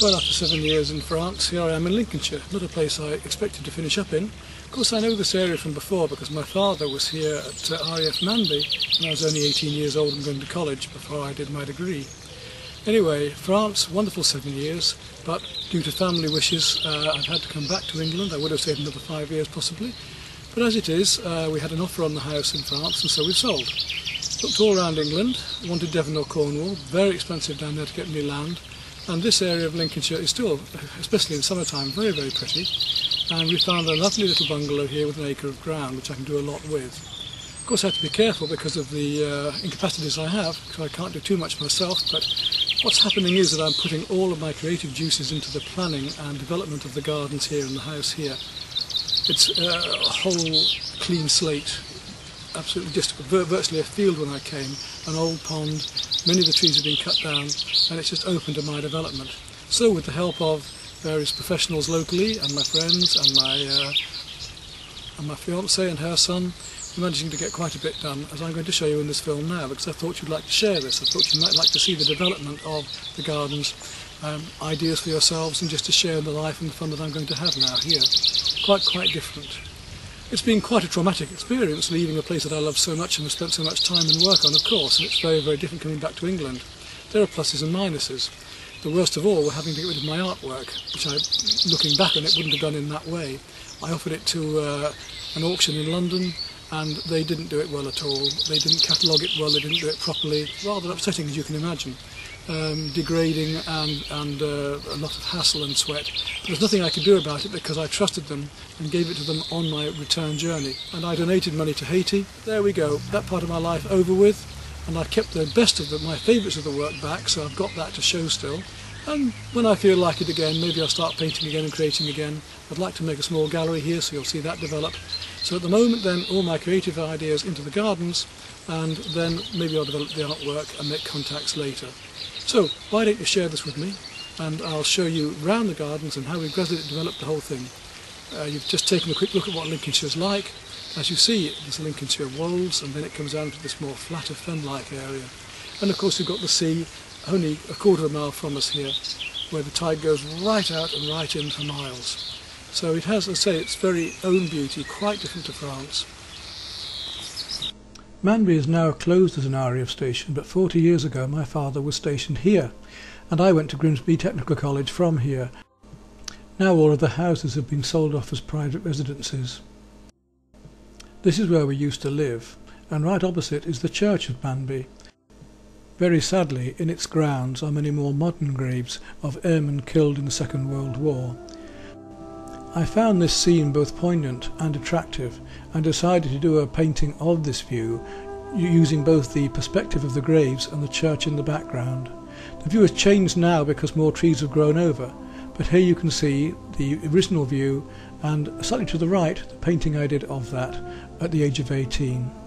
Well, after seven years in France, here I am in Lincolnshire, not a place I expected to finish up in. Of course, I know this area from before because my father was here at uh, RAF Manby when I was only 18 years old and going to college before I did my degree. Anyway, France, wonderful seven years, but due to family wishes, uh, I've had to come back to England. I would have stayed another five years possibly. But as it is, uh, we had an offer on the house in France and so we've sold. Looked all around England, wanted Devon or Cornwall, very expensive down there to get any land, and this area of Lincolnshire is still, especially in summertime, very, very pretty. And we found a lovely little bungalow here with an acre of ground, which I can do a lot with. Of course, I have to be careful because of the uh, incapacities I have, because I can't do too much myself. But what's happening is that I'm putting all of my creative juices into the planning and development of the gardens here and the house here. It's uh, a whole clean slate, absolutely just virtually a field when I came, an old pond, many of the trees have been cut down, and it's just open to my development. So with the help of various professionals locally and my friends and my uh, and my fiance and her son, we're managing to get quite a bit done, as I'm going to show you in this film now, because I thought you'd like to share this. I thought you might like to see the development of the gardens, um, ideas for yourselves, and just to share the life and the fun that I'm going to have now here. Quite, quite different. It's been quite a traumatic experience leaving a place that I love so much and have spent so much time and work on, of course, and it's very, very different coming back to England. There are pluses and minuses. The worst of all were having to get rid of my artwork, which I, looking back on it, wouldn't have done in that way. I offered it to uh, an auction in London, and they didn't do it well at all. They didn't catalogue it well, they didn't do it properly. Rather upsetting, as you can imagine um, degrading and, and uh, a lot of hassle and sweat. There was nothing I could do about it because I trusted them and gave it to them on my return journey. And I donated money to Haiti. There we go, that part of my life over with. And I kept the best of the, my favourites of the work back, so I've got that to show still. And when I feel like it again, maybe I'll start painting again and creating again. I'd like to make a small gallery here, so you'll see that develop. So at the moment then, all my creative ideas into the gardens, and then maybe I'll develop the artwork and make contacts later. So why don't you share this with me and I'll show you round the gardens and how we've gradually developed the whole thing. Uh, you've just taken a quick look at what Lincolnshire's like. As you see, there's Lincolnshire wolds and then it comes down to this more flatter fen-like area. And of course we've got the sea only a quarter of a mile from us here where the tide goes right out and right in for miles. So it has, as I say, its very own beauty, quite different to France. Manby is now closed as an RAF station, but 40 years ago my father was stationed here, and I went to Grimsby Technical College from here. Now all of the houses have been sold off as private residences. This is where we used to live, and right opposite is the church of Manby. Very sadly, in its grounds are many more modern graves of airmen killed in the Second World War. I found this scene both poignant and attractive and decided to do a painting of this view using both the perspective of the graves and the church in the background. The view has changed now because more trees have grown over, but here you can see the original view and slightly to the right the painting I did of that at the age of 18.